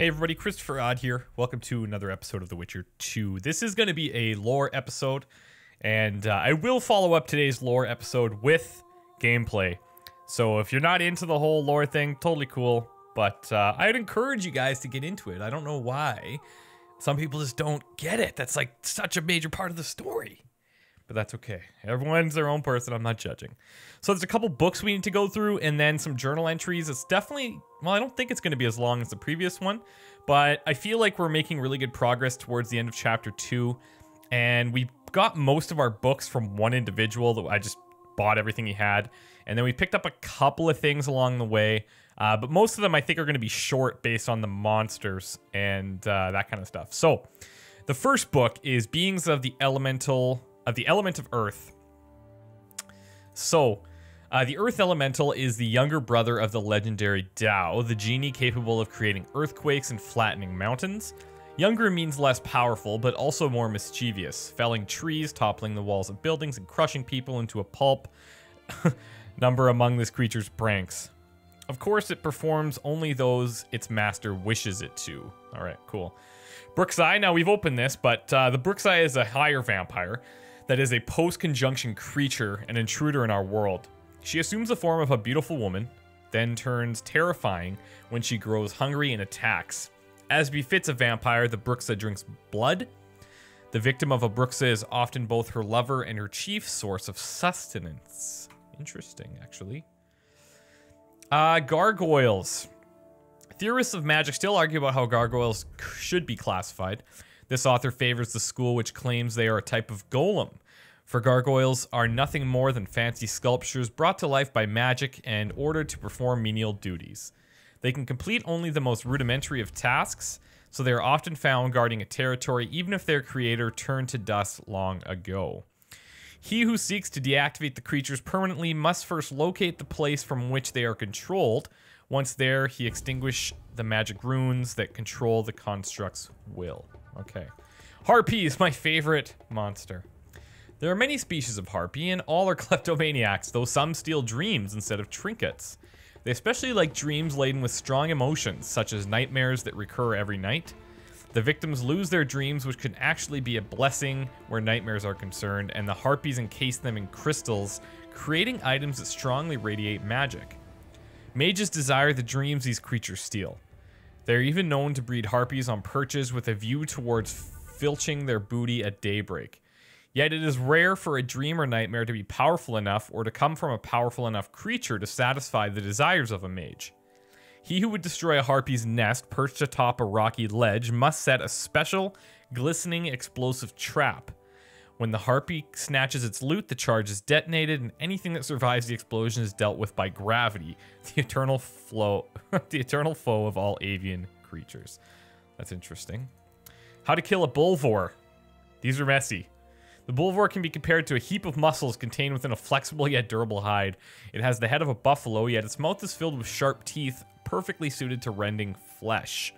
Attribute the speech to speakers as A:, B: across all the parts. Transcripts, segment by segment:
A: Hey everybody, Christopher Odd here. Welcome to another episode of The Witcher 2. This is going to be a lore episode, and uh, I will follow up today's lore episode with gameplay. So if you're not into the whole lore thing, totally cool. But uh, I'd encourage you guys to get into it. I don't know why. Some people just don't get it. That's like such a major part of the story but that's okay. Everyone's their own person. I'm not judging. So there's a couple books we need to go through and then some journal entries. It's definitely, well, I don't think it's going to be as long as the previous one, but I feel like we're making really good progress towards the end of chapter two. And we got most of our books from one individual that I just bought everything he had. And then we picked up a couple of things along the way. Uh, but most of them I think are going to be short based on the monsters and uh, that kind of stuff. So the first book is Beings of the Elemental of the element of earth. So, uh, the earth elemental is the younger brother of the legendary Dao, the genie capable of creating earthquakes and flattening mountains. Younger means less powerful, but also more mischievous, felling trees, toppling the walls of buildings, and crushing people into a pulp. Number among this creature's pranks. Of course, it performs only those its master wishes it to. All right, cool. Bruxai, now we've opened this, but uh, the Bruxai is a higher vampire that is a post-conjunction creature, an intruder in our world. She assumes the form of a beautiful woman, then turns terrifying when she grows hungry and attacks. As befits a vampire, the Bruxa drinks blood. The victim of a Bruxa is often both her lover and her chief source of sustenance. Interesting, actually. Uh, gargoyles. Theorists of magic still argue about how gargoyles should be classified. This author favors the school which claims they are a type of golem. For gargoyles are nothing more than fancy sculptures brought to life by magic and ordered to perform menial duties. They can complete only the most rudimentary of tasks, so they are often found guarding a territory even if their creator turned to dust long ago. He who seeks to deactivate the creatures permanently must first locate the place from which they are controlled. Once there, he extinguish the magic runes that control the construct's will. Okay. Harpy is my favorite monster. There are many species of harpy, and all are kleptomaniacs, though some steal dreams instead of trinkets. They especially like dreams laden with strong emotions, such as nightmares that recur every night. The victims lose their dreams, which can actually be a blessing where nightmares are concerned, and the harpies encase them in crystals, creating items that strongly radiate magic. Mages desire the dreams these creatures steal. They're even known to breed harpies on perches with a view towards filching their booty at daybreak. Yet it is rare for a dream or nightmare to be powerful enough or to come from a powerful enough creature to satisfy the desires of a mage. He who would destroy a harpy's nest perched atop a rocky ledge must set a special, glistening explosive trap. When the harpy snatches its loot, the charge is detonated, and anything that survives the explosion is dealt with by gravity, the eternal flow, the eternal foe of all avian creatures. That's interesting. How to kill a bullvore. These are messy. The bullvore can be compared to a heap of muscles contained within a flexible yet durable hide. It has the head of a buffalo, yet its mouth is filled with sharp teeth, perfectly suited to rending flesh.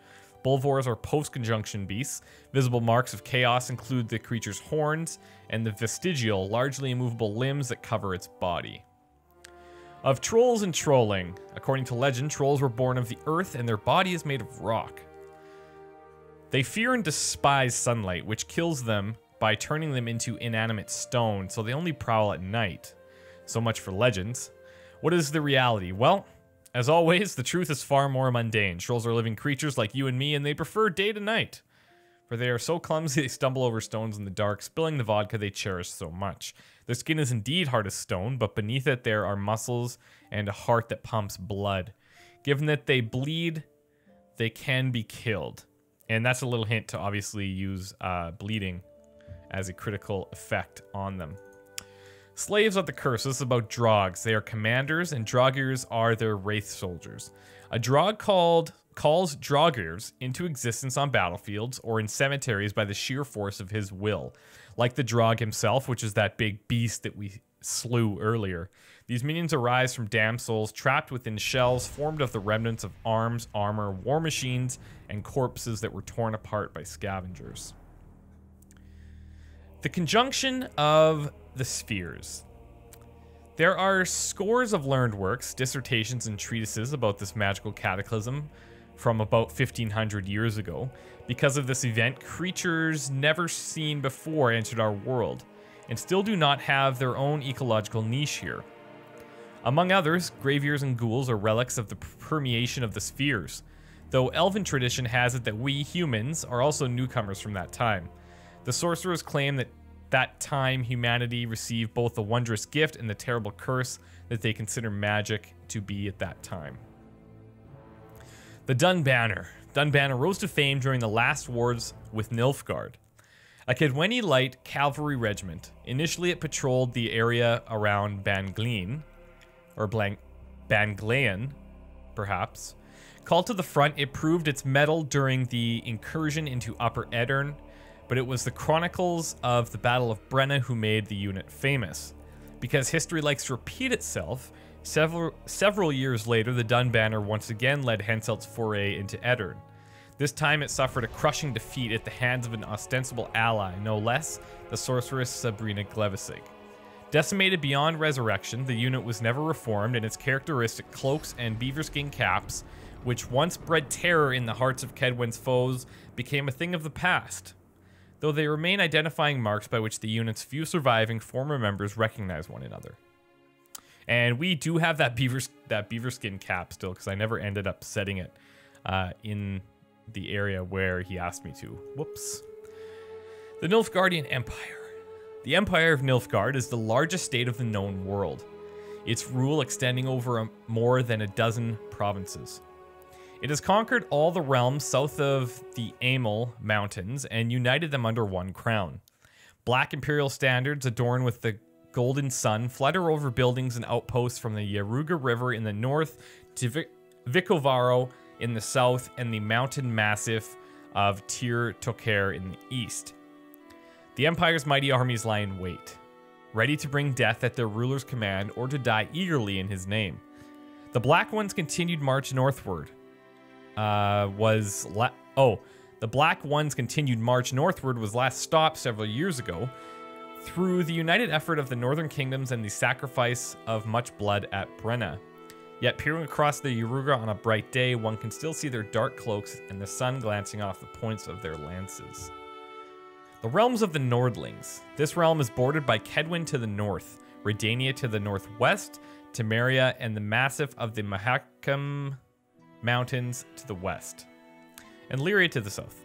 A: Bullvores are post-conjunction beasts. Visible marks of chaos include the creature's horns and the vestigial, largely immovable limbs that cover its body. Of trolls and trolling. According to legend, trolls were born of the earth and their body is made of rock. They fear and despise sunlight, which kills them by turning them into inanimate stone, so they only prowl at night. So much for legends. What is the reality? Well, as always, the truth is far more mundane. Trolls are living creatures like you and me, and they prefer day to night. For they are so clumsy they stumble over stones in the dark, spilling the vodka they cherish so much. Their skin is indeed hard as stone, but beneath it there are muscles and a heart that pumps blood. Given that they bleed, they can be killed. And that's a little hint to obviously use uh, bleeding as a critical effect on them. Slaves of the curse. This is about Draugs. They are commanders, and Draugirs are their wraith soldiers. A Draug called calls Draugirs into existence on battlefields or in cemeteries by the sheer force of his will, like the Draug himself, which is that big beast that we slew earlier. These minions arise from damned souls trapped within shells formed of the remnants of arms, armor, war machines, and corpses that were torn apart by scavengers. The conjunction of the spheres. There are scores of learned works, dissertations, and treatises about this magical cataclysm from about 1500 years ago. Because of this event, creatures never seen before entered our world and still do not have their own ecological niche here. Among others, graveirs and ghouls are relics of the permeation of the spheres, though elven tradition has it that we, humans, are also newcomers from that time. The sorcerers claim that that time humanity received both the wondrous gift and the terrible curse that they consider magic to be at that time. The Dunbanner. Dunbanner rose to fame during the last wars with Nilfgaard. A Kaedweni light cavalry regiment. Initially, it patrolled the area around Bangleen, or Blank, Banglayan, perhaps. Called to the front, it proved its mettle during the incursion into Upper Aedirn, but it was the chronicles of the Battle of Brenna who made the unit famous. Because history likes to repeat itself, several several years later, the Dunbanner once again led Henselt's foray into Aedirn. This time it suffered a crushing defeat at the hands of an ostensible ally, no less, the sorceress Sabrina Glevissig. Decimated beyond resurrection, the unit was never reformed, and its characteristic cloaks and beaver skin caps, which once bred terror in the hearts of Kaedwen's foes, became a thing of the past. Though they remain identifying marks by which the unit's few surviving former members recognize one another. And we do have that beaver that beaver skin cap still, because I never ended up setting it uh, in the area where he asked me to. Whoops. The Nilfgaardian Empire. The Empire of Nilfgaard is the largest state of the known world, its rule extending over a, more than a dozen provinces. It has conquered all the realms south of the Amell Mountains and united them under one crown. Black imperial standards adorned with the golden sun flutter over buildings and outposts from the Yaruga River in the north to Vic- Vicovaro in the south and the mountain massif of Tir Toker in the east. The Empire's mighty armies lie in wait, ready to bring death at their ruler's command or to die eagerly in his name. The Black Ones' continued march northward uh, was la- oh, the Black Ones' continued march northward was last stopped several years ago through the united effort of the Northern Kingdoms and the sacrifice of much blood at Brenna. Yet peering across the Yaruga on a bright day, one can still see their dark cloaks and the sun glancing off the points of their lances. The realms of the Nordlings. This realm is bordered by Kaedwen to the north, Redania to the northwest, Temeria, and the massif of the Mahakam Mountains to the west, and Lyria to the south.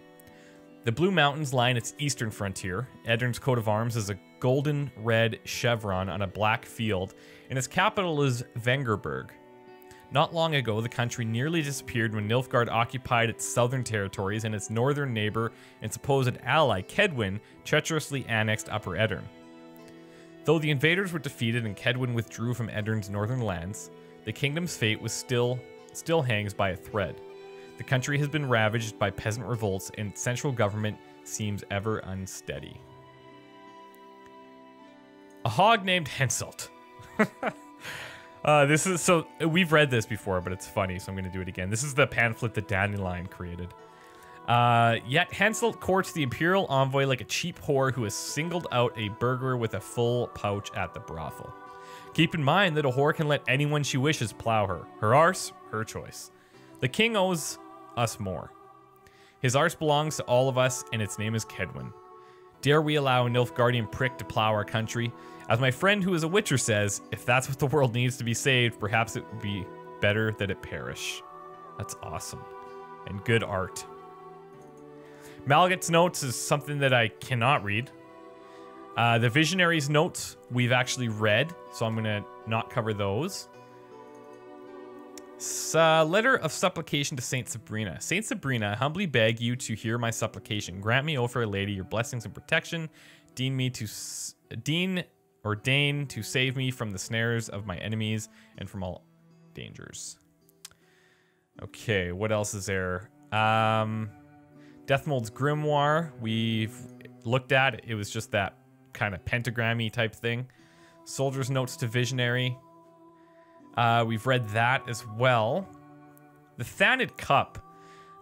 A: The Blue Mountains line its eastern frontier. Aedirn's coat of arms is a golden red chevron on a black field, and its capital is Vengerberg. Not long ago, the country nearly disappeared when Nilfgaard occupied its southern territories and its northern neighbor and supposed ally, Kaedwen, treacherously annexed Upper Aedirn. Though the invaders were defeated and Kaedwen withdrew from Aedirn's northern lands, the kingdom's fate was still still hangs by a thread. The country has been ravaged by peasant revolts and central government seems ever unsteady. A hog named Henselt. uh, this is so we've read this before, but it's funny, so I'm going to do it again. This is the pamphlet that Dandelion created. Uh, yet Henselt courts the imperial envoy like a cheap whore who has singled out a burglar with a full pouch at the brothel. Keep in mind that a whore can let anyone she wishes plow her. Her arse, her choice. The king owes us more. His arse belongs to all of us, and its name is Kaedwen. Dare we allow a Nilfgaardian prick to plow our country? As my friend who is a Witcher says, if that's what the world needs to be saved, perhaps it would be better that it perish. That's awesome. And good art. Malget's notes is something that I cannot read. Uh, the Visionary's notes we've actually read, so I'm going to not cover those. Uh, letter of supplication to Saint Sabrina. Saint Sabrina, I humbly beg you to hear my supplication. Grant me, O fair lady, your blessings and protection. Dean me to deign to save me from the snares of my enemies and from all dangers. Okay, what else is there? Um, Dethmold's Grimoire. We've looked at. It was just that kind of pentagrammy type thing. Soldier's Notes to Visionary. Uh, we've read that as well. The Thanedd Cup.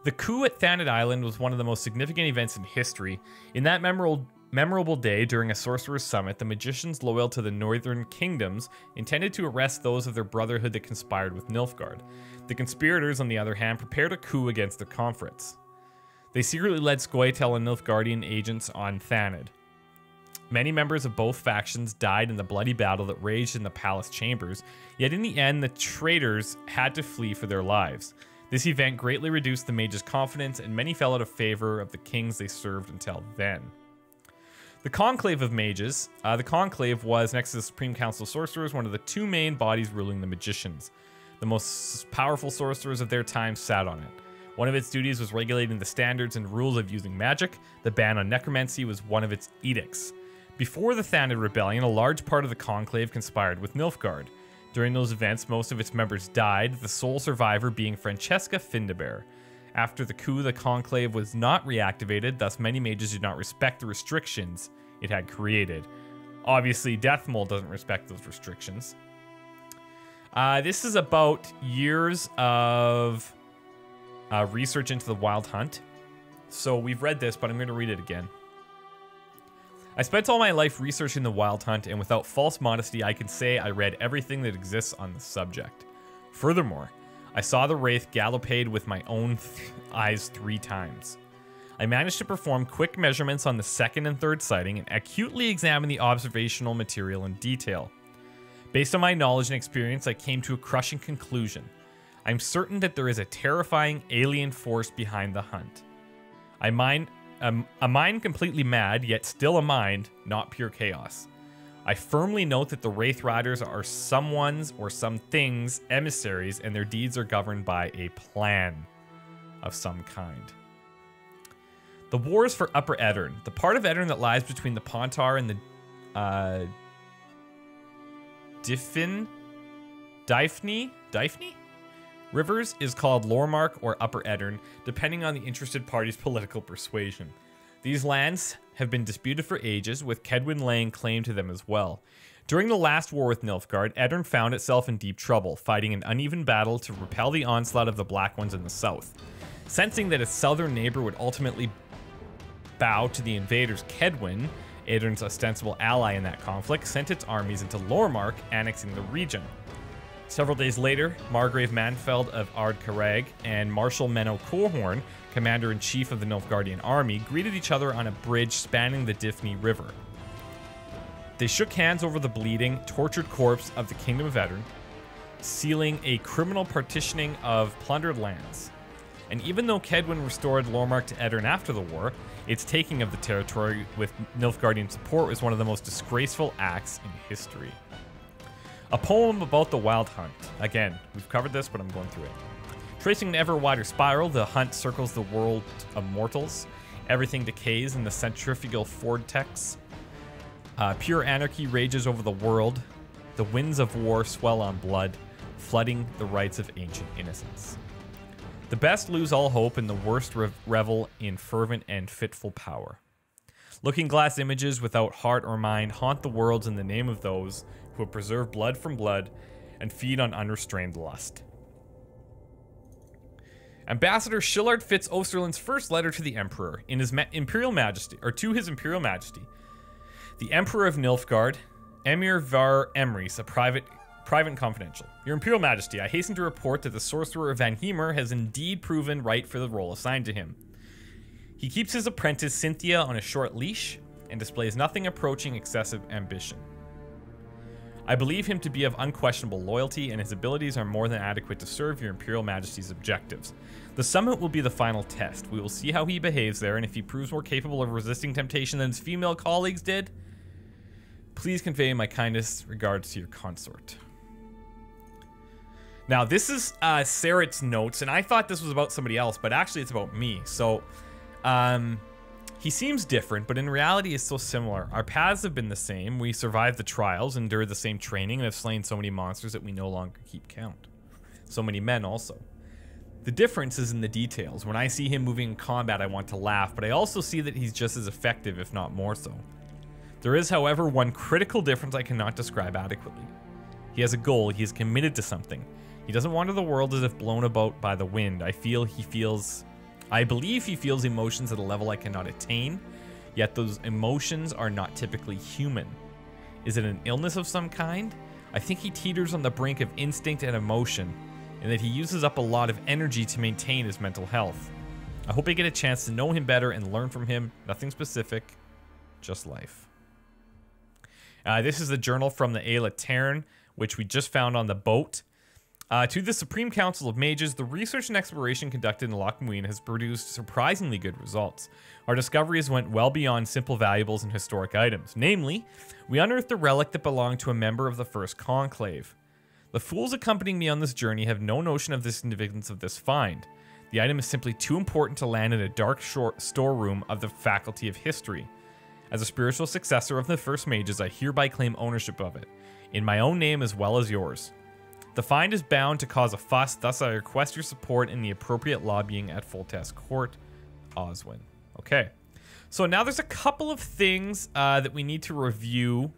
A: The coup at Thanedd Island was one of the most significant events in history. In that memorable memorable day during a sorcerer's summit, the magicians loyal to the northern kingdoms intended to arrest those of their brotherhood that conspired with Nilfgaard. The conspirators, on the other hand, prepared a coup against the conference. They secretly led Scoia'tael and Nilfgaardian agents on Thanedd. Many members of both factions died in the bloody battle that raged in the palace chambers, yet in the end, the traitors had to flee for their lives. This event greatly reduced the mages' confidence, and many fell out of favor of the kings they served until then. The Conclave of Mages. Uh, the Conclave was, next to the Supreme Council of Sorcerers, one of the two main bodies ruling the magicians. The most powerful sorcerers of their time sat on it. One of its duties was regulating the standards and rules of using magic. The ban on necromancy was one of its edicts. Before the Thanedd Rebellion, a large part of the Conclave conspired with Nilfgaard. During those events, most of its members died, the sole survivor being Francesca Findabair. After the coup, the Conclave was not reactivated, thus many mages did not respect the restrictions it had created. Obviously, Dethmold doesn't respect those restrictions. Uh, this is about years of uh, research into the Wild Hunt. So we've read this, but I'm going to read it again. I spent all my life researching the Wild Hunt, and without false modesty, I can say I read everything that exists on the subject. Furthermore, I saw the Wraith gallopade with my own th eyes three times. I managed to perform quick measurements on the second and third sighting and acutely examine the observational material in detail. Based on my knowledge and experience, I came to a crushing conclusion. I'm certain that there is a terrifying alien force behind the hunt. I mind a, a mind completely mad, yet still a mind, not pure chaos. I firmly note that the Wraith Riders are someone's or some things emissaries, and their deeds are governed by a plan of some kind. The wars for Upper Aedirn, the part of Aedirn that lies between the Pontar and the uh, Diffin, Dyfni Rivers is called Lormark or Upper Aedirn, depending on the interested party's political persuasion. These lands have been disputed for ages, with Kaedwen laying claim to them as well. During the last war with Nilfgaard, Aedirn found itself in deep trouble, fighting an uneven battle to repel the onslaught of the Black Ones in the south. Sensing that its southern neighbor would ultimately bow to the invaders, Kaedwen, Aedirn's ostensible ally in that conflict, sent its armies into Lormark, annexing the region. Several days later, Margrave Manfeld of Ard Carreg and Marshal Menno Coehoorn, commander-in-chief of the Nilfgaardian army, greeted each other on a bridge spanning the Dyfni River. They shook hands over the bleeding, tortured corpse of the Kingdom of Aedirn, sealing a criminal partitioning of plundered lands. And even though Kaedwen restored Lormark to Aedirn after the war, its taking of the territory with Nilfgaardian support was one of the most disgraceful acts in history. A poem about the wild hunt. Again, we've covered this, but I'm going through it. Tracing an ever wider spiral, the hunt circles the world of mortals. Everything decays in the centrifugal vortex. Uh, pure anarchy rages over the world. The winds of war swell on blood, flooding the rights of ancient innocence. The best lose all hope, and the worst revel in fervent and fitful power. Looking glass images without heart or mind haunt the worlds in the name of those who preserve blood from blood and feed on unrestrained lust. Ambassador Shilard Fitz Osterland's first letter to the Emperor in his Ma Imperial Majesty, or to his Imperial Majesty, the Emperor of Nilfgaard, Emhyr Var Emreis, a private, private and confidential. Your Imperial Majesty, I hasten to report that the sorcerer Vanhemar has indeed proven right for the role assigned to him. He keeps his apprentice Cynthia on a short leash and displays nothing approaching excessive ambition. I believe him to be of unquestionable loyalty, and his abilities are more than adequate to serve your Imperial Majesty's objectives. The summit will be the final test. We will see how he behaves there, and if he proves more capable of resisting temptation than his female colleagues did, please convey my kindest regards to your consort. Now, this is uh, Serrit's notes, and I thought this was about somebody else, but actually it's about me. So, um, he seems different, but in reality is so similar. Our paths have been the same. We survived the trials, endured the same training, and have slain so many monsters that we no longer keep count. So many men also. The difference is in the details. When I see him moving in combat, I want to laugh, but I also see that he's just as effective, if not more so. There is, however, one critical difference I cannot describe adequately. He has a goal, he is committed to something. He doesn't wander the world as if blown about by the wind. I feel he feels I believe he feels emotions at a level I cannot attain. yet those emotions are not typically human. Is it an illness of some kind? I think he teeters on the brink of instinct and emotion, and that he uses up a lot of energy to maintain his mental health. I hope I get a chance to know him better and learn from him. Nothing specific, just life. Uh, this is the journal from the Ayla Tarn, which we just found on the boat. Uh, to the Supreme Council of Mages, the research and exploration conducted in Loch Muine has produced surprisingly good results. Our discoveries went well beyond simple valuables and historic items. Namely, we unearthed a relic that belonged to a member of the First Conclave. The fools accompanying me on this journey have no notion of the significance of this find. The item is simply too important to land in a dark storeroom of the Faculty of History. As a spiritual successor of the First Mages, I hereby claim ownership of it, in my own name as well as yours. The find is bound to cause a fuss, thus I request your support in the appropriate lobbying at Foltest Court, Oswin. Okay. So now there's a couple of things uh, that we need to review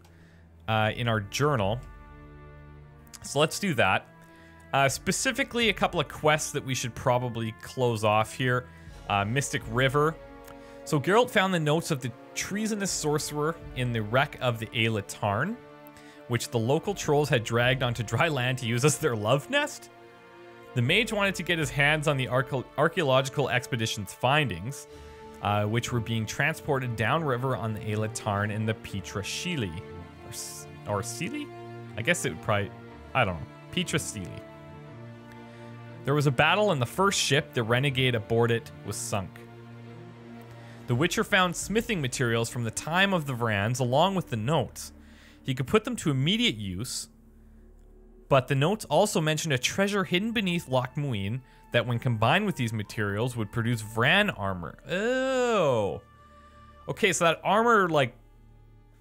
A: uh, in our journal. So let's do that. Uh, specifically, a couple of quests that we should probably close off here. Uh, Mystic River. So Geralt found the notes of the treasonous sorcerer in the wreck of the Ayla Tarn which the local trolls had dragged onto dry land to use as their love nest? The mage wanted to get his hands on the archaeological expedition's findings, uh, which were being transported downriver on the Ayla Tarn in the Petra Shili. Or, or? I guess it would probably, I don't know, Petra. There was a battle and the first ship, the Renegade aboard it, was sunk. The Witcher found smithing materials from the time of the Vrans along with the notes, he could put them to immediate use, but the notes also mentioned a treasure hidden beneath Loch Muine that when combined with these materials would produce Vran armor. Oh. Okay, so that armor, like,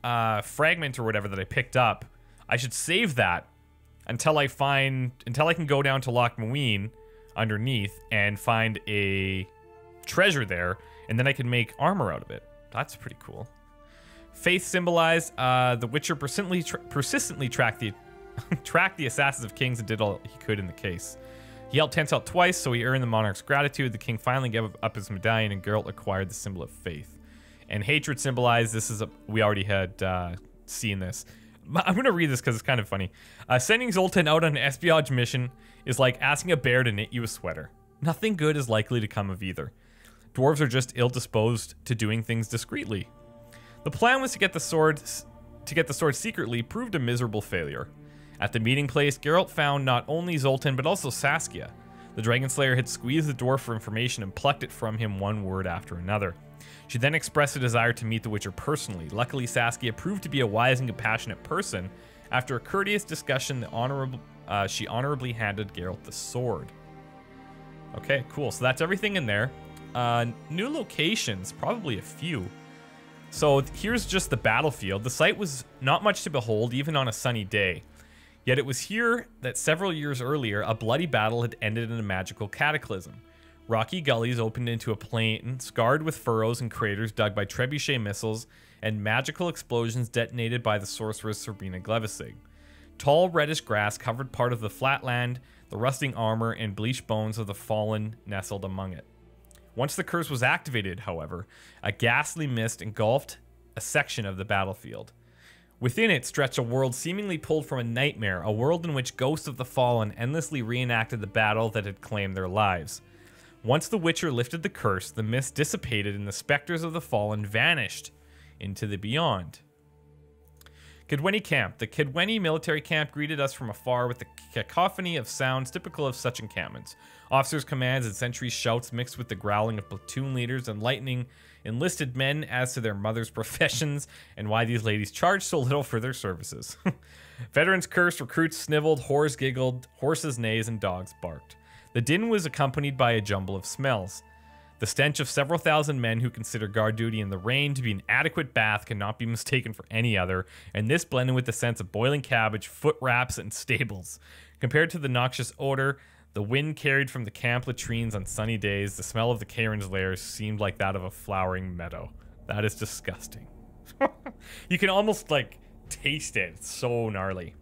A: uh, fragment or whatever that I picked up, I should save that until I find, until I can go down to Loch Muine underneath and find a treasure there, and then I can make armor out of it. That's pretty cool. Faith symbolized uh, the Witcher persistently, tra persistently tracked the tracked the assassins of kings and did all he could in the case. He helped out twice, so he earned the monarch's gratitude. The king finally gave up his medallion, and Geralt acquired the symbol of faith. And hatred symbolized this is a we already had uh, seen this. I'm gonna read this because it's kind of funny. Uh, sending Zoltan out on an espionage mission is like asking a bear to knit you a sweater. Nothing good is likely to come of either. Dwarves are just ill disposed to doing things discreetly. The plan was to get the sword to get the sword secretly proved a miserable failure. At the meeting place, Geralt found not only Zoltan but also Saskia. The Dragon Slayer had squeezed the dwarf for information and plucked it from him one word after another. She then expressed a desire to meet the Witcher personally. Luckily, Saskia proved to be a wise and compassionate person. After a courteous discussion, the honorable, uh, she honorably handed Geralt the sword. Okay, cool. So that's everything in there. Uh, new locations, probably a few. So here's just the battlefield. The site was not much to behold, even on a sunny day. Yet it was here that several years earlier, a bloody battle had ended in a magical cataclysm. Rocky gullies opened into a plain scarred with furrows and craters dug by trebuchet missiles and magical explosions detonated by the sorceress Sabrina Glevissig. Tall reddish grass covered part of the flat land, the rusting armor and bleached bones of the fallen nestled among it. Once the curse was activated, however, a ghastly mist engulfed a section of the battlefield. Within it stretched a world seemingly pulled from a nightmare, a world in which ghosts of the fallen endlessly reenacted the battle that had claimed their lives. Once the Witcher lifted the curse, the mist dissipated and the specters of the fallen vanished into the beyond. Kaedweni Camp. The Kaedweni military camp greeted us from afar with the cacophony of sounds typical of such encampments. Officers' commands and sentries' shouts mixed with the growling of platoon leaders, enlightening enlisted men as to their mothers' professions and why these ladies charged so little for their services. Veterans cursed, recruits sniveled, whores giggled, horses neighed, and dogs barked. The din was accompanied by a jumble of smells. The stench of several thousand men who consider guard duty in the rain to be an adequate bath cannot be mistaken for any other, and this blended with the sense of boiling cabbage, foot wraps, and stables. Compared to the noxious odor the wind carried from the camp latrines on sunny days, the smell of the Cairn's lairs seemed like that of a flowering meadow. That is disgusting. you can almost, like, taste it. It's so gnarly.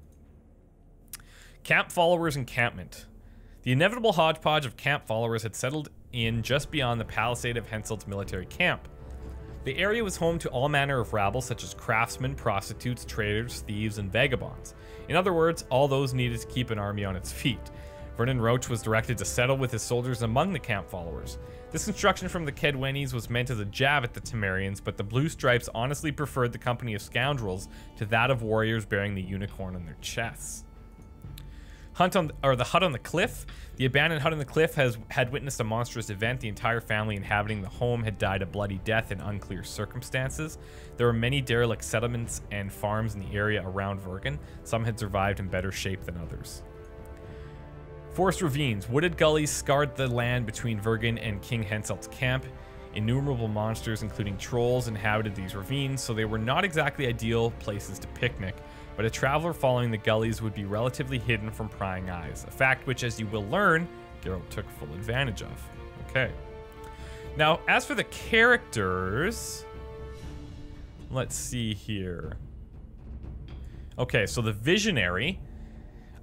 A: Camp followers encampment. The inevitable hodgepodge of camp followers had settled in just beyond the palisade of Henselt's military camp. The area was home to all manner of rabble such as craftsmen, prostitutes, traders, thieves, and vagabonds. In other words, all those needed to keep an army on its feet. Vernon Roche was directed to settle with his soldiers among the camp followers. This instruction from the Kaedwennies was meant as a jab at the Temerians, but the Blue Stripes honestly preferred the company of scoundrels to that of warriors bearing the unicorn on their chests. Hunt on or the hut on the cliff. The abandoned hut on the cliff has had witnessed a monstrous event. The entire family inhabiting the home had died a bloody death in unclear circumstances. There were many derelict settlements and farms in the area around Vergen. Some had survived in better shape than others. Forest ravines. Wooded gullies scarred the land between Vergen and King Henselt's camp. Innumerable monsters, including trolls, inhabited these ravines, so they were not exactly ideal places to picnic but a traveler following the gullies would be relatively hidden from prying eyes, a fact which, as you will learn, Geralt took full advantage of. Okay. Now, as for the characters, let's see here. Okay, so the Visionary.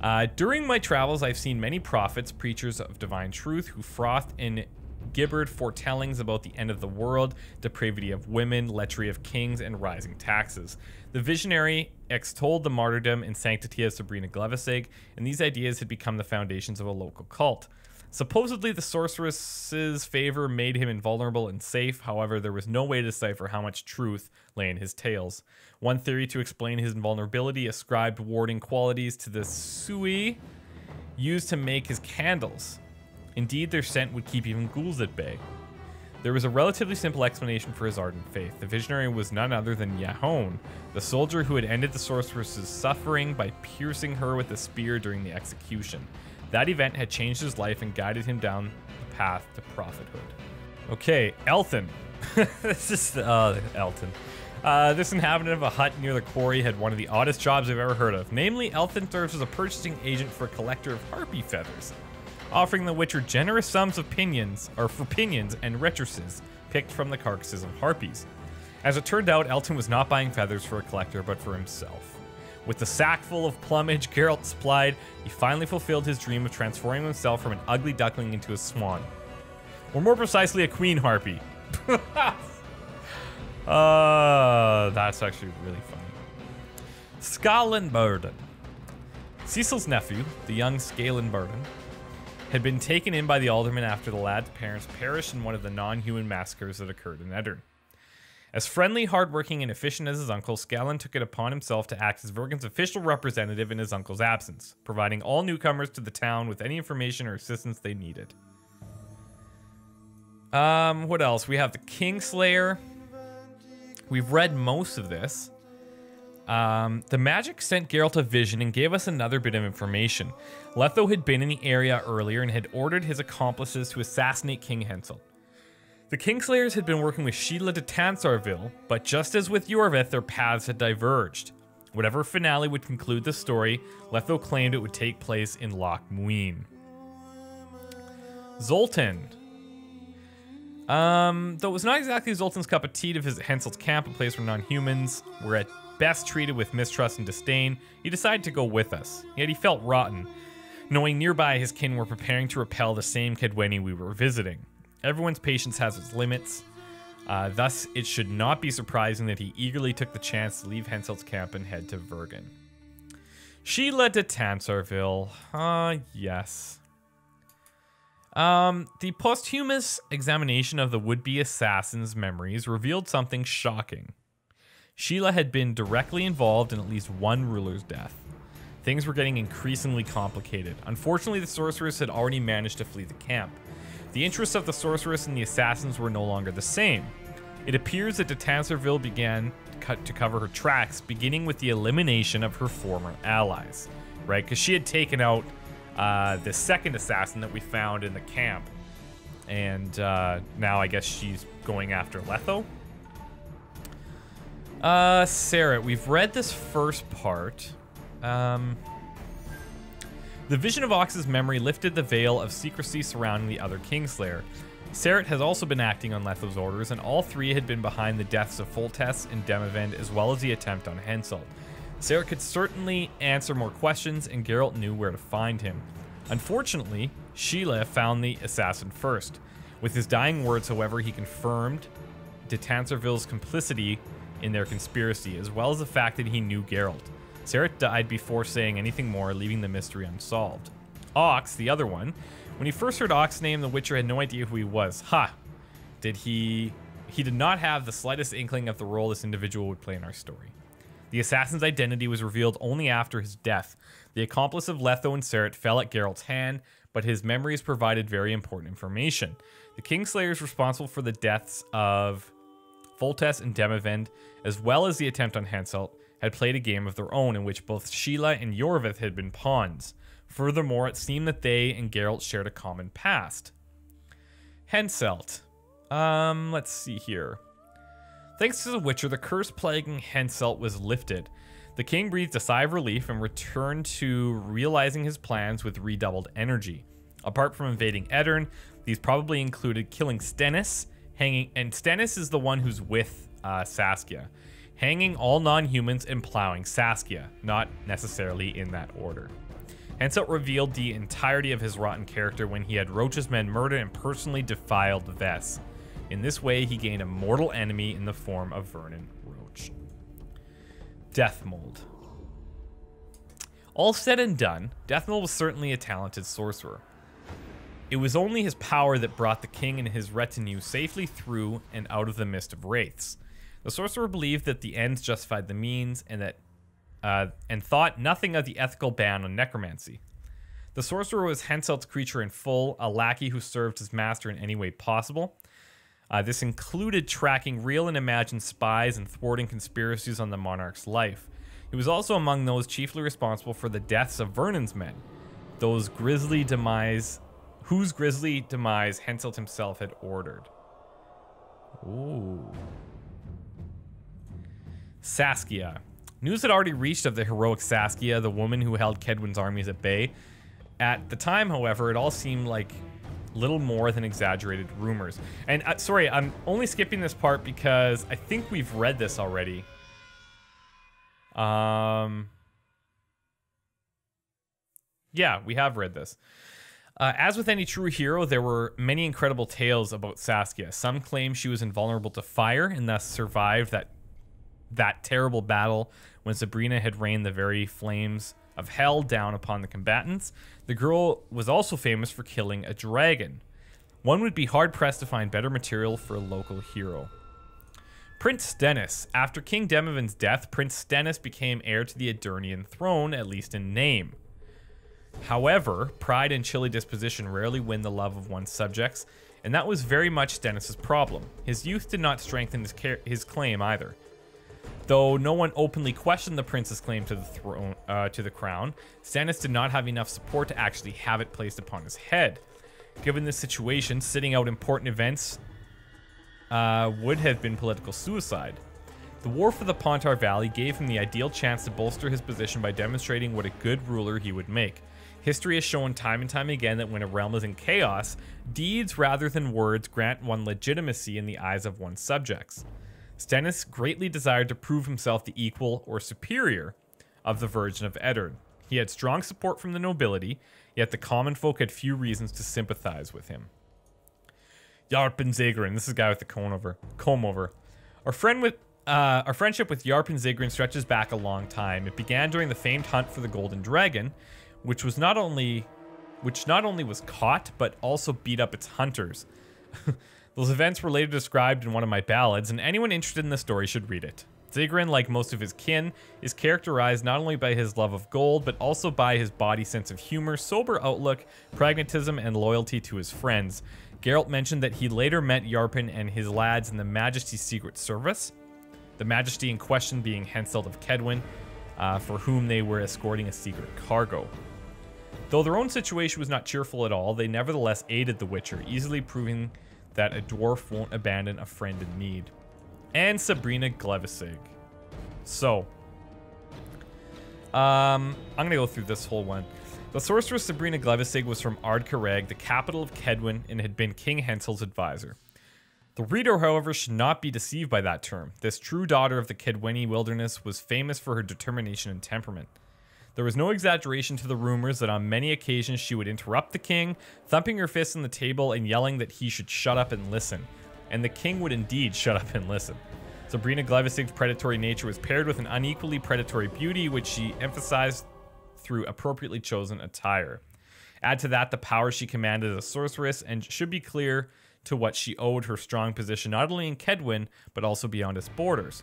A: Uh, during my travels, I've seen many prophets, preachers of divine truth, who frothed in gibbered foretellings about the end of the world, depravity of women, lechery of kings, and rising taxes. The visionary extolled the martyrdom and sanctity of Sabrina Glevissig, and these ideas had become the foundations of a local cult. Supposedly, the sorceress's favor made him invulnerable and safe. However, there was no way to decipher how much truth lay in his tales. One theory to explain his invulnerability ascribed warding qualities to the sui used to make his candles. Indeed, their scent would keep even ghouls at bay. There was a relatively simple explanation for his ardent faith. The visionary was none other than Yahone, the soldier who had ended the sorceress's suffering by piercing her with a spear during the execution. That event had changed his life and guided him down the path to prophethood. Okay, Elton. this is uh, Elton. Uh, this inhabitant of a hut near the quarry had one of the oddest jobs I've ever heard of. Namely, Elton serves as a purchasing agent for a collector of harpy feathers offering the Witcher generous sums of pinions, or for pinions and rectrices picked from the carcasses of harpies. As it turned out, Elton was not buying feathers for a collector, but for himself. With the sack full of plumage Geralt supplied, he finally fulfilled his dream of transforming himself from an ugly duckling into a swan. Or more precisely, a queen harpy. uh, that's actually really funny. Skalen Burdon. Cecil's nephew, the young Skalen Burdon, had been taken in by the alderman after the lad's parents perished in one of the non-human massacres that occurred in Aedirn. As friendly, hardworking, and efficient as his uncle, Skalen took it upon himself to act as Vergen's official representative in his uncle's absence, providing all newcomers to the town with any information or assistance they needed. Um, what else? We have the Kingslayer. We've read most of this. Um, the magic sent Geralt a vision and gave us another bit of information. Letho had been in the area earlier and had ordered his accomplices to assassinate King Hensel. The Kingslayers had been working with Síle de Tancarville, but just as with Iorveth, their paths had diverged. Whatever finale would conclude the story, Letho claimed it would take place in Loch Muine. Zoltan. Um, though it was not exactly Zoltan's cup of tea to visit Hensel's camp, a place where non-humans were at best treated with mistrust and disdain, he decided to go with us. Yet he felt rotten, knowing nearby his kin were preparing to repel the same Kaedwenni we were visiting. Everyone's patience has its limits, uh, thus it should not be surprising that he eagerly took the chance to leave Henselt's camp and head to Vergen. Síle de Tancarville. Ah, uh, yes. Um, the posthumous examination of the would-be assassin's memories revealed something shocking. Síle had been directly involved in at least one ruler's death. Things were getting increasingly complicated. Unfortunately, the sorceress had already managed to flee the camp. The interests of the sorceress and the assassins were no longer the same. It appears that de Tancarville began to cover her tracks, beginning with the elimination of her former allies, right? Because she had taken out uh, the second assassin that we found in the camp, and uh, now I guess she's going after Letho. Uh, Sarah, we've read this first part. Um, the vision of Auckes's memory lifted the veil of secrecy surrounding the other Kingslayer. Serrit has also been acting on Letho's orders, and all three had been behind the deaths of Foltest and Demavend, as well as the attempt on Henselt. Serrit could certainly answer more questions, and Geralt knew where to find him. Unfortunately, Síle found the assassin first. With his dying words, however, he confirmed de Tancarville's complicity in their conspiracy, as well as the fact that he knew Geralt. Serrit died before saying anything more, leaving the mystery unsolved. Auckes, the other one, when he first heard Auckes's name, the Witcher had no idea who he was. Ha! Did he... He did not have the slightest inkling of the role this individual would play in our story. The assassin's identity was revealed only after his death. The accomplice of Letho and Serrit fell at Geralt's hand, but his memories provided very important information. The Kingslayers responsible for the deaths of Foltest and Demavend, as well as the attempt on Henselt, had played a game of their own in which both Síle and Iorveth had been pawns. Furthermore, it seemed that they and Geralt shared a common past. Henselt. Um, let's see here. Thanks to the Witcher, the curse plaguing Henselt was lifted. The king breathed a sigh of relief and returned to realizing his plans with redoubled energy. Apart from invading Aedirn, these probably included killing Stennis, hanging, and Stennis is the one who's with uh, Saskia, hanging all non-humans and plowing Saskia, not necessarily in that order. Henselt revealed the entirety of his rotten character when he had Roche's men murdered and personally defiled Ves. In this way, he gained a mortal enemy in the form of Vernon Roche. Dethmold. All said and done, Dethmold was certainly a talented sorcerer. It was only his power that brought the king and his retinue safely through and out of the mist of wraiths. The sorcerer believed that the ends justified the means, and that uh, and thought nothing of the ethical ban on necromancy. The sorcerer was Henselt's creature in full, a lackey who served his master in any way possible. Uh, this included tracking real and imagined spies and thwarting conspiracies on the monarch's life. He was also among those chiefly responsible for the deaths of Vernon's men, those grisly demise, whose grisly demise Henselt himself had ordered. Ooh. Saskia. News had already reached of the heroic Saskia, the woman who held Kaedwen's armies at bay. At the time, however, it all seemed like little more than exaggerated rumors. And uh, sorry, I'm only skipping this part because I think we've read this already. Um, yeah, we have read this. Uh, as with any true hero, there were many incredible tales about Saskia. Some claim she was invulnerable to fire and thus survived that that terrible battle when Sabrina had rained the very flames of hell down upon the combatants. The girl was also famous for killing a dragon. One would be hard pressed to find better material for a local hero. Prince Stennis. After King Demavend's death, Prince Stennis became heir to the Aedirnian throne, at least in name. However, pride and chilly disposition rarely win the love of one's subjects, and that was very much Stennis' problem. His youth did not strengthen his, his claim either. Though no one openly questioned the prince's claim to the throne, uh, to the crown, Stannis did not have enough support to actually have it placed upon his head. Given this situation, sitting out important events uh, would have been political suicide. The war for the Pontar Valley gave him the ideal chance to bolster his position by demonstrating what a good ruler he would make. History has shown time and time again that when a realm is in chaos, deeds rather than words grant one legitimacy in the eyes of one's subjects. Stennis greatly desired to prove himself the equal or superior of the Virgin of Aedirn. He had strong support from the nobility, yet the common folk had few reasons to sympathize with him. Yarpen Zigrin, this is the guy with the comb over. Comb over. Our friend with uh, our friendship with Yarpen Zigrin stretches back a long time. It began during the famed hunt for the Golden Dragon, which was not only which not only was caught but also beat up its hunters. Those events were later described in one of my ballads, and anyone interested in the story should read it. Zigrin, like most of his kin, is characterized not only by his love of gold, but also by his body sense of humor, sober outlook, pragmatism, and loyalty to his friends. Geralt mentioned that he later met Yarpen and his lads in the Majesty's Secret Service, the Majesty in question being Henselt of Kaedwen, uh, for whom they were escorting a secret cargo. Though their own situation was not cheerful at all, they nevertheless aided the Witcher, easily proving that a dwarf won't abandon a friend in need. And Sabrina Glevissig. So, um, I'm gonna go through this whole one. The sorceress Sabrina Glevissig was from Ardcarreg, the capital of Kaedwen, and had been King Henselt's advisor. The reader, however, should not be deceived by that term. This true daughter of the Kaedweni wilderness was famous for her determination and temperament. There was no exaggeration to the rumors that on many occasions she would interrupt the king, thumping her fist on the table and yelling that he should shut up and listen. and the king would indeed shut up and listen. Sabrina Glevissig's predatory nature was paired with an unequally predatory beauty, which she emphasized through appropriately chosen attire. Add to that the power she commanded as a sorceress, and should be clear to what she owed her strong position not only in Kaedwen, but also beyond its borders.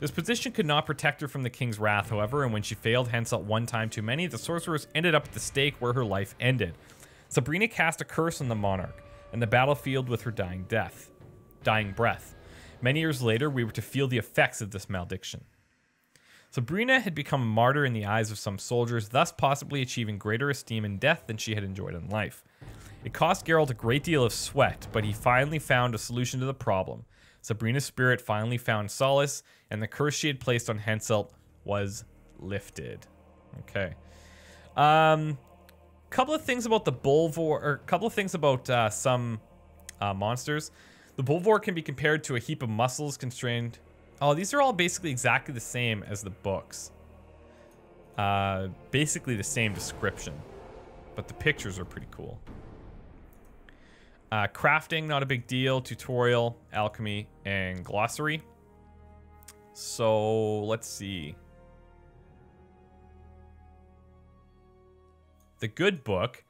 A: This position could not protect her from the king's wrath, however, and when she failed Henselt one time too many, the sorceress ended up at the stake where her life ended. Sabrina cast a curse on the monarch and the battlefield with her dying death, dying breath. Many years later, we were to feel the effects of this malediction. Sabrina had become a martyr in the eyes of some soldiers, thus possibly achieving greater esteem in death than she had enjoyed in life. It cost Geralt a great deal of sweat, but he finally found a solution to the problem. Sabrina's spirit finally found solace, and the curse she had placed on Henselt was lifted. Okay. Um, couple of things about the Bullvore, or a couple of things about uh, some uh, monsters. The Bullvore can be compared to a heap of muscles constrained. Oh, these are all basically exactly the same as the books. Uh, basically the same description, but the pictures are pretty cool. Uh, crafting, not a big deal. Tutorial, alchemy, and glossary. So let's see. The good book.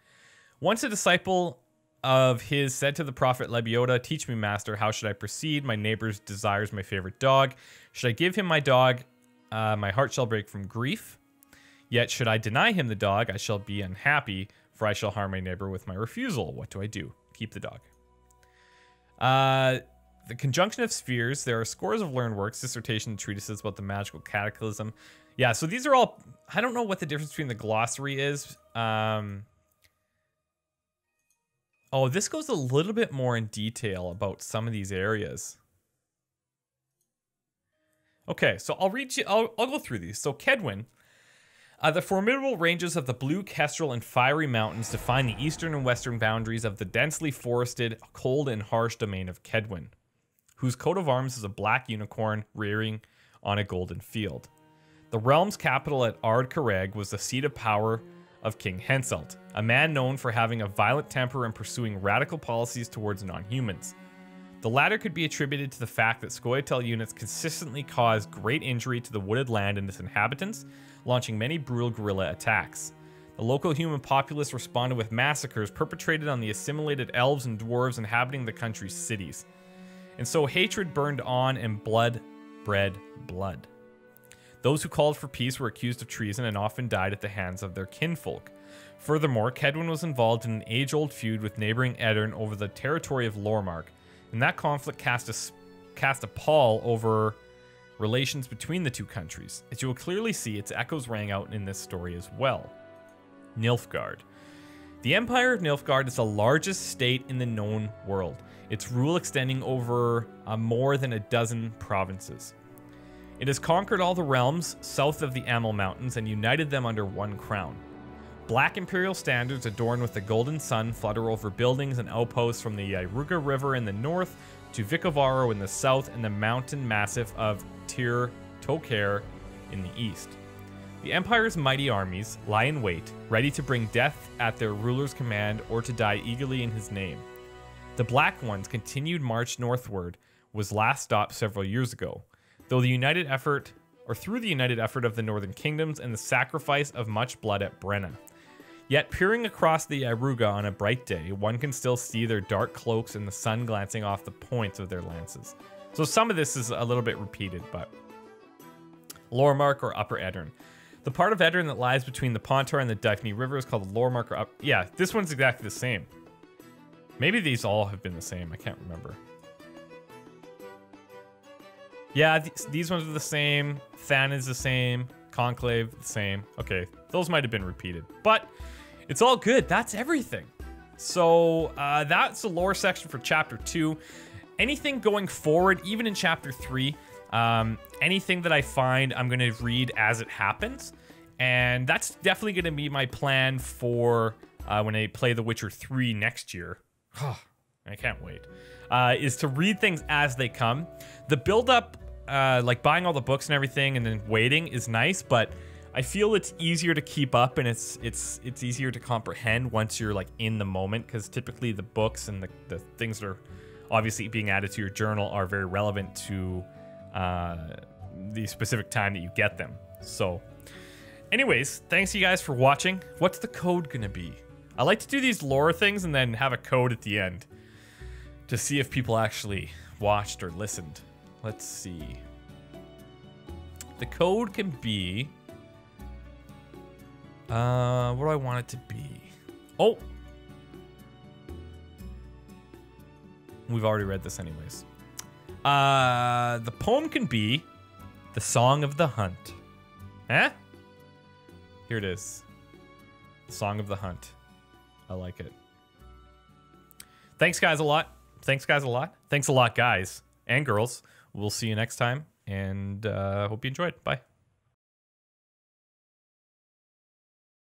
A: Once a disciple of his said to the prophet Lebioda, Teach me, master, how should I proceed? My neighbor's desires my favorite dog. Should I give him my dog? Uh, my heart shall break from grief. Yet should I deny him the dog, I shall be unhappy, for I shall harm my neighbor with my refusal. What do I do? Keep the dog. Uh, the conjunction of spheres. There are scores of learned works, dissertation, treatises about the magical cataclysm. Yeah, so these are all. I don't know what the difference between the glossary is. Um, oh, this goes a little bit more in detail about some of these areas. Okay, so I'll read you. I'll, I'll go through these. So Kaedwen uh, the formidable ranges of the Blue Kestrel and Fiery Mountains define the eastern and western boundaries of the densely forested, cold and harsh domain of Kaedwen, whose coat of arms is a black unicorn rearing on a golden field. The realm's capital at Ard Carraigh was the seat of power of King Henselt, a man known for having a violent temper and pursuing radical policies towards non-humans. The latter could be attributed to the fact that Scoia'tael units consistently caused great injury to the wooded land and its inhabitants, launching many brutal guerrilla attacks. The local human populace responded with massacres perpetrated on the assimilated elves and dwarves inhabiting the country's cities. And so hatred burned on and blood bred blood. Those who called for peace were accused of treason and often died at the hands of their kinfolk. Furthermore, Kaedwen was involved in an age-old feud with neighboring Aedirn over the territory of Lormark, and that conflict cast a, cast a pall over relations between the two countries. As you will clearly see, its echoes rang out in this story as well. Nilfgaard. The Empire of Nilfgaard is the largest state in the known world, its rule extending over uh, more than a dozen provinces. It has conquered all the realms south of the Amell Mountains and united them under one crown. Black imperial standards adorned with the golden sun flutter over buildings and outposts from the Yaruga River in the north to Vicovaro in the south and the mountain massif of Tir Tokaer in the east. The Empire's mighty armies lie in wait, ready to bring death at their ruler's command or to die eagerly in his name. The Black One's continued march northward was last stopped several years ago, though the united effort, or through the united effort of the Northern Kingdoms and the sacrifice of much blood at Brenna. Yet, peering across the Yaruga on a bright day, one can still see their dark cloaks and the sun glancing off the points of their lances. So some of this is a little bit repeated, but... Lormark or Upper Aedirn. The part of Aedirn that lies between the Pontar and the Dyfni River is called Lormark or. Yeah, this one's exactly the same. Maybe these all have been the same. I can't remember. Yeah, th these ones are the same. Thanedd is the same. Conclave, the same. Okay, those might have been repeated. But it's all good. That's everything. So uh, that's the lore section for chapter two. Anything going forward, even in chapter three, um, anything that I find, I'm going to read as it happens. And that's definitely going to be my plan for uh, when I play The Witcher 3 next year. I can't wait. Uh, is to read things as they come. The build up, uh, like buying all the books and everything and then waiting is nice, but I feel it's easier to keep up and it's it's it's easier to comprehend once you're like in the moment because typically the books and the, the things that are obviously being added to your journal are very relevant to uh, the specific time that you get them. So, anyways, thanks you guys for watching. What's the code gonna be? I like to do these lore things and then have a code at the end to see if people actually watched or listened. Let's see. The code can be. Uh, what do I want it to be? Oh, we've already read this anyways. Uh, the poem can be the Song of the Hunt. Eh? Here it is. The Song of the Hunt. I like it. Thanks, guys, a lot. Thanks, guys, a lot. Thanks a lot, guys and girls. We'll see you next time, and uh, hope you enjoyed. Bye.